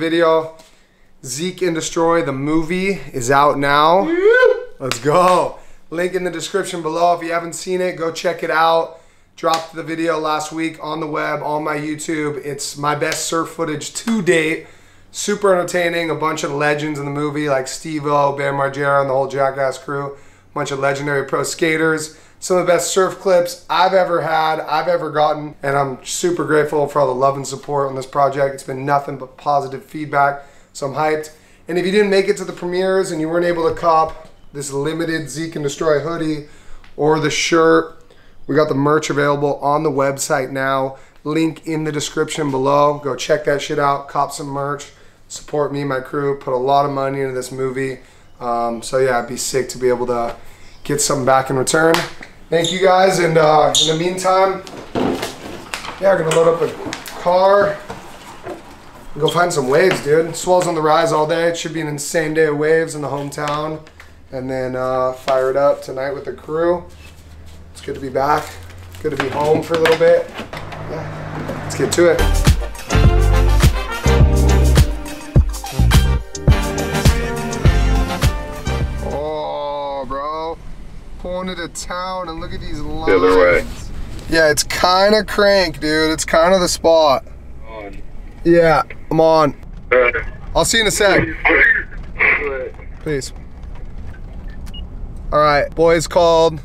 video, Zeke and Destroy, the movie, is out now. Let's go. Link in the description below. If you haven't seen it, go check it out. Dropped the video last week on the web, on my YouTube. It's my best surf footage to date. Super entertaining. A bunch of legends in the movie like Steve-O, Bam Margera, and the whole Jackass crew. A bunch of legendary pro skaters. Some of the best surf clips I've ever had, I've ever gotten. And I'm super grateful for all the love and support on this project. It's been nothing but positive feedback. So I'm hyped. And if you didn't make it to the premieres and you weren't able to cop this limited Zeke and Destroy hoodie or the shirt, we got the merch available on the website now. Link in the description below. Go check that shit out. Cop some merch. Support me and my crew. Put a lot of money into this movie. Um, so yeah, it'd be sick to be able to get something back in return. Thank you guys. And uh, in the meantime, yeah, we're gonna load up a car. Go find some waves, dude. Swell's on the rise all day. It should be an insane day of waves in the hometown. And then uh, fire it up tonight with the crew. It's good to be back. Good to be home for a little bit. Yeah, let's get to it. Pulling into town and look at these lines. The other way. Yeah, it's kind of crank, dude. It's kind of the spot. On. Yeah, I'm on. Uh, I'll see you in a sec. Peace. All right, boys called.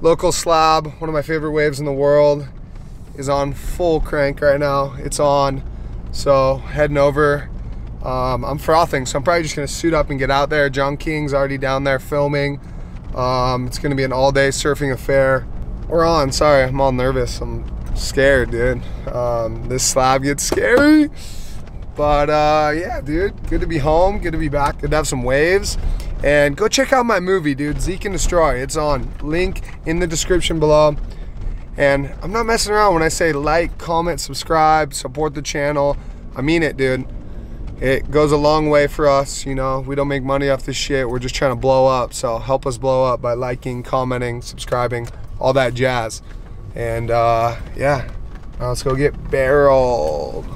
Local slab, one of my favorite waves in the world, is on full crank right now. It's on. So heading over. Um, I'm frothing, so I'm probably just gonna suit up and get out there. John King's already down there filming. Um, it's gonna be an all-day surfing affair. We're on. Sorry, I'm all nervous. I'm scared, dude. Um, this slab gets scary. But uh, yeah, dude, good to be home. Good to be back. Good to have some waves. And go check out my movie, dude. Zeke and Destroy. It's on. Link in the description below. And I'm not messing around when I say like, comment, subscribe, support the channel. I mean it, dude. It goes a long way for us. You know, we don't make money off this shit. We're just trying to blow up. So help us blow up by liking, commenting, subscribing, all that jazz. And uh, yeah, now let's go get barreled.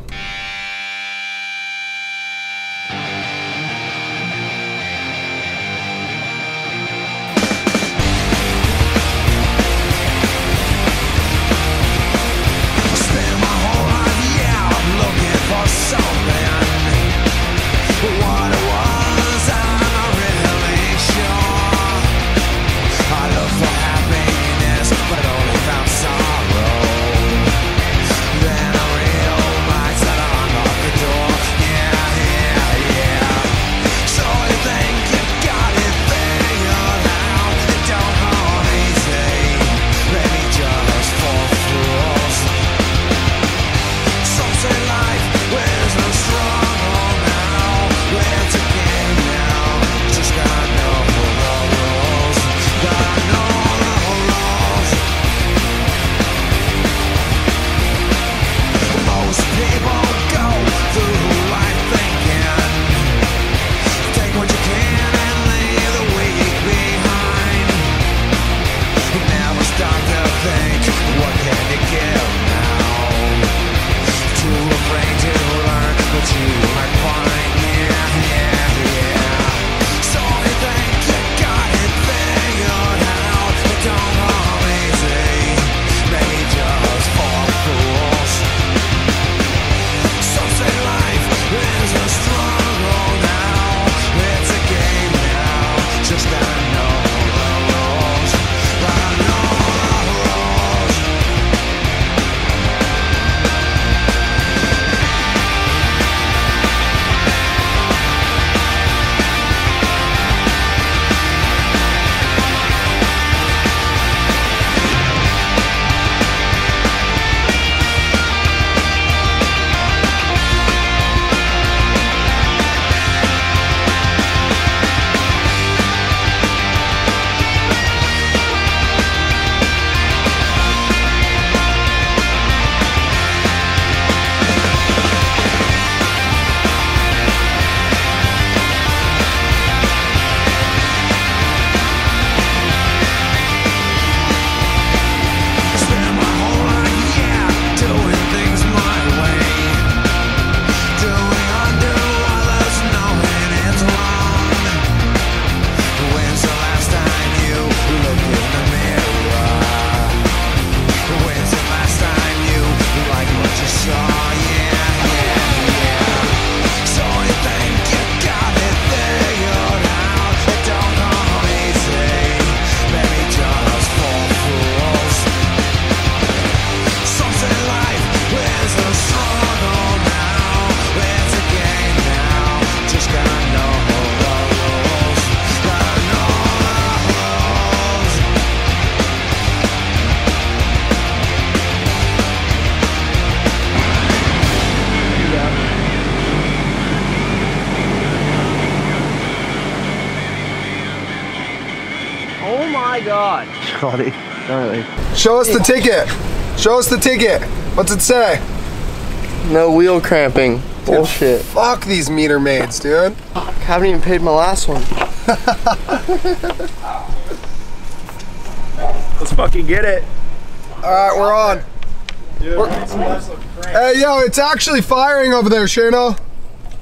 My god. Scotty. Gnarly. Show us the ticket. Show us the ticket. What's it say? No wheel cramping. Bullshit. Fuck these meter maids, dude. I haven't even paid my last one. Let's fucking get it. All right, we're on. Hey, yo, it's actually firing over there, Shano.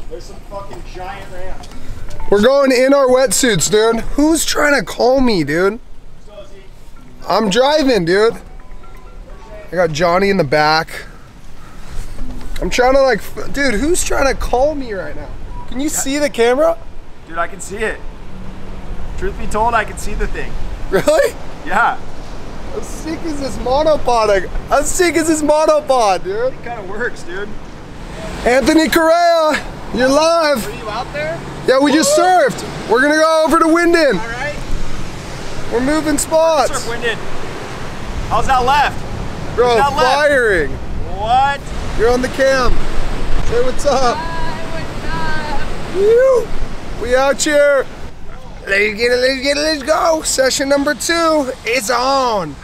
There's some fucking giant ramps. We're going in our wetsuits, dude. Who's trying to call me, dude? I'm driving, dude. I got Johnny in the back. I'm trying to like, dude, who's trying to call me right now? Can you see the camera? Dude, I can see it. Truth be told, I can see the thing. Really? Yeah, How sick is this monopod? How sick is this monopod, dude? it kind of works, dude. Anthony Correa, you're live. Are you out there? Yeah, we just surfed. We're gonna go over to Winden. All right. We're moving spots. Surf winded. How's that left? Bro, Not left. firing. What? You're on the cam. Say what's up. Woo. We out here. Let's get it, let's get it, let's go. Session number two is on.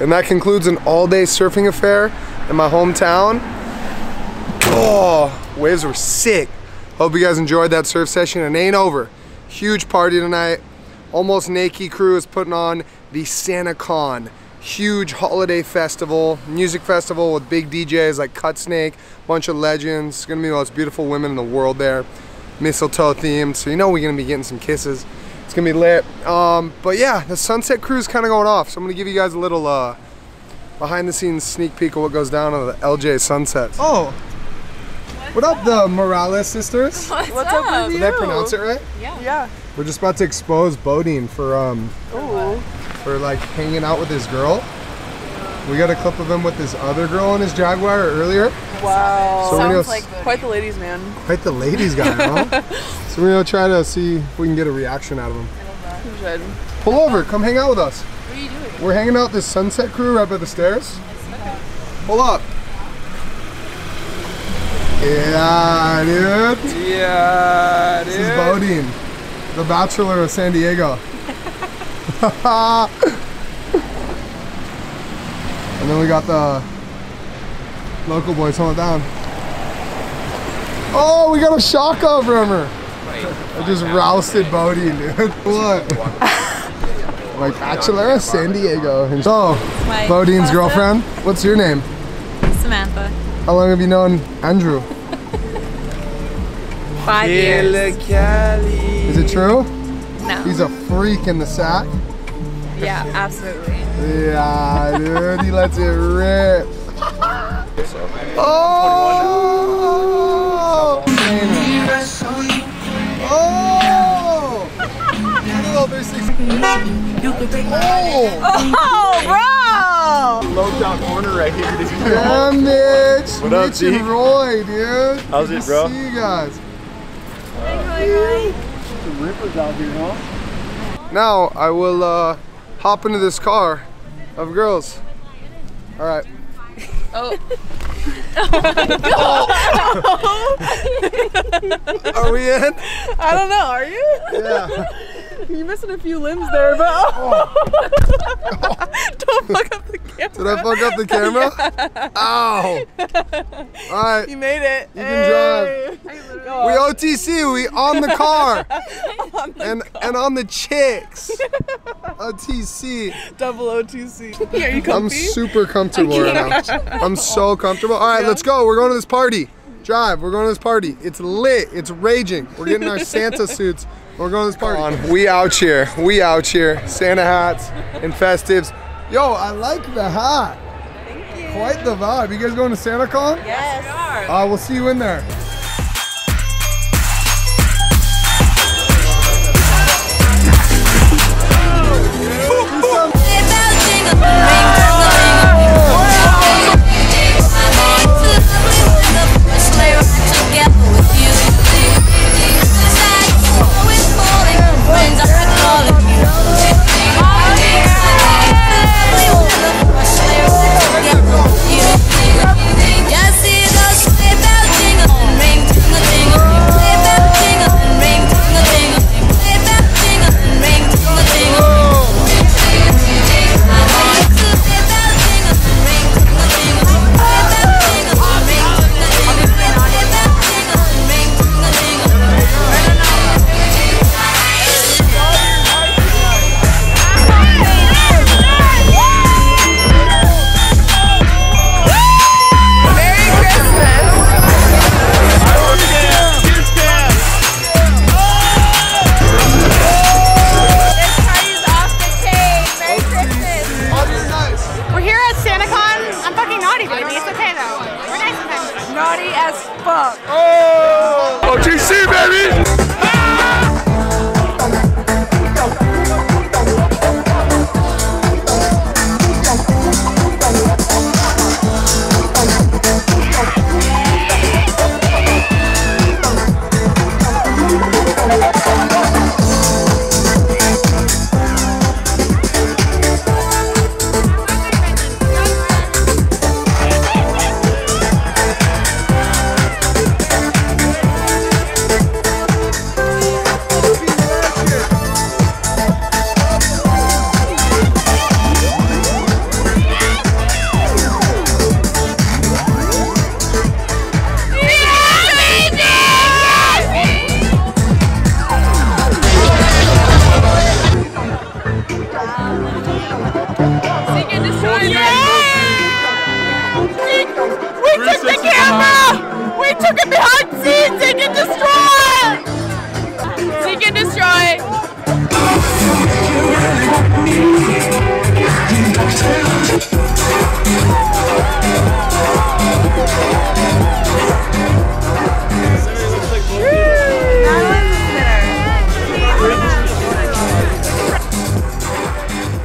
And that concludes an all-day surfing affair in my hometown. Oh, waves were sick. Hope you guys enjoyed that surf session. It ain't over. Huge party tonight. Almost Naked crew is putting on the SantaCon. Huge holiday festival, music festival with big DJs like Cut Snake, bunch of legends. It's gonna be the most beautiful women in the world there. Mistletoe themed, so you know we're gonna be getting some kisses. It's gonna be lit. Um, but yeah, the sunset cruise kind of going off. So I'm gonna give you guys a little uh, behind the scenes sneak peek of what goes down on the LJ sunset. Oh, what up, the Morales sisters? What's, up? with Did I pronounce it right? Yeah. Yeah. We're just about to expose Bodine for um Ooh. for like hanging out with his girl. We got a clip of him with this other girl in his Jaguar earlier. Wow. So Sounds like quite the ladies' man. Quite the ladies guy, huh? so we're gonna try to see if we can get a reaction out of him. You should. Pull over, come hang out with us. What are you doing? We're hanging out this sunset crew right by the stairs. Pull up. Yeah, dude. Yeah, dude. This is Bodine, the Bachelor of San Diego. And then we got the local boys holding it down. Oh, we got a shotgun from her. I just rousted Bodie, dude. What? like Bachelor San Diego. And so, oh, My Bodine's closet. girlfriend. What's your name? Samantha. How long have you known Andrew? Five years. Is it true? No. He's a freak in the sack. Yeah, absolutely. Yeah, dude, he lets it rip. Oh! Oh! Oh! Oh, Low down corner right here. Did you Bro! Damn, Mitch! What up, Mitch Zeke? and Roy, dude. How's Good it, bro? See you guys. rippers out here, huh? Now I will uh, hop into this car of girls. All right. Oh. Are we in? I don't know, are you? Yeah. You're missing a few limbs there, but oh. don't fuck up the camera. Did I fuck up the camera? Ow! All right. You made it. You can drive. We OTC. We on the car. and and on the chicks. OTC. Double OTC. Are you comfy? I'm super comfortable right now. I'm so comfortable. All right, let's go. We're going to this party. Drive. We're going to this party. It's lit. It's raging. We're getting our Santa suits. We're going to this party. We out here. We out here. Santa hats and festives. Yo, I like the hat. Thank you. Quite the vibe. You guys going to Santa SantaCon? yes. We are. Uh, we'll see you in there.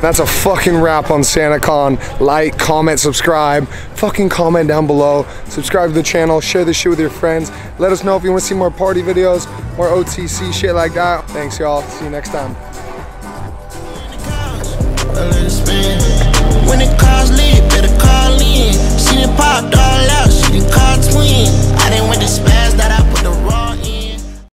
That's a fucking wrap on SantaCon. Like, comment, subscribe. Fucking comment down below. Subscribe to the channel. Share this shit with your friends. Let us know if you want to see more party videos, more OTC shit like that. Thanks, y'all. See you next time. When the car's better call in. All out, twin. I to.